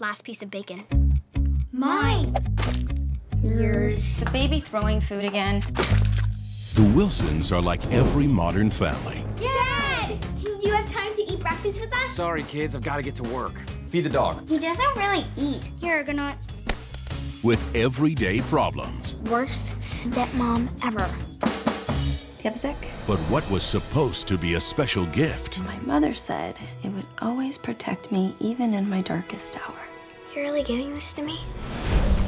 last piece of bacon. Mine. Yours. The baby throwing food again. The Wilsons are like every modern family. Dad! Do you have time to eat breakfast with us? Sorry, kids, I've got to get to work. Feed the dog. He doesn't really eat. Here, Argonaut. With everyday problems. Worst stepmom ever. Do you have a sec? But what was supposed to be a special gift My mother said it would always protect me even in my darkest hour. You're really giving this to me?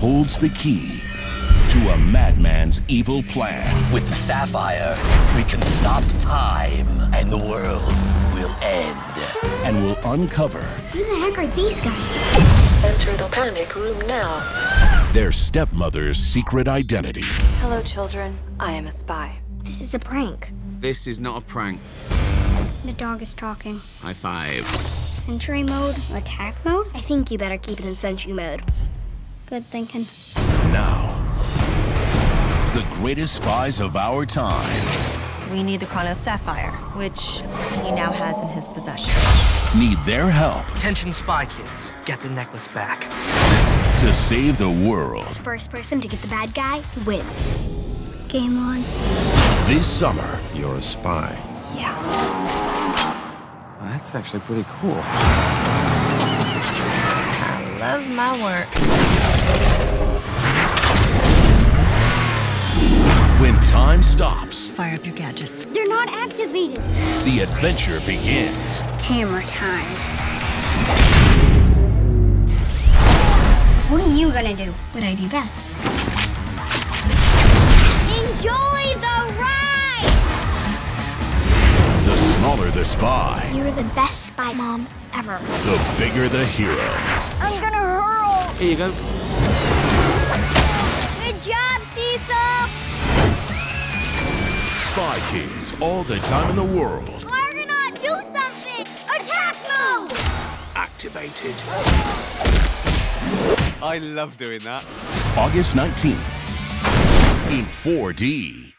holds the key to a madman's evil plan. With the Sapphire, we can stop time and the world will end. and we'll uncover Who the heck are these guys? Enter the panic room now. their stepmother's secret identity. Hello, children. I am a spy. This is a prank. This is not a prank. The dog is talking. High five. Sentry mode? Attack mode? I think you better keep it in sentry mode. Good thinking. Now, the greatest spies of our time We need the Chronos Sapphire, which he now has in his possession. need their help Attention spy kids, get the necklace back. to save the world First person to get the bad guy wins. Game on. this summer. You're a spy. Yeah. That's actually pretty cool. I love my work. When time stops, Fire up your gadgets. They're not activated. the adventure begins. Hammer time. What are you gonna do? What I do best. Smaller the spy, You're the best spy mom ever. the bigger the hero. I'm gonna hurl! Here you go. Good job, Cecil! Spy Kids, all the time in the world. Argonaut, do something! Attack mode! Activated. I love doing that. August 19th in 4D.